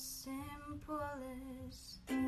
simple as.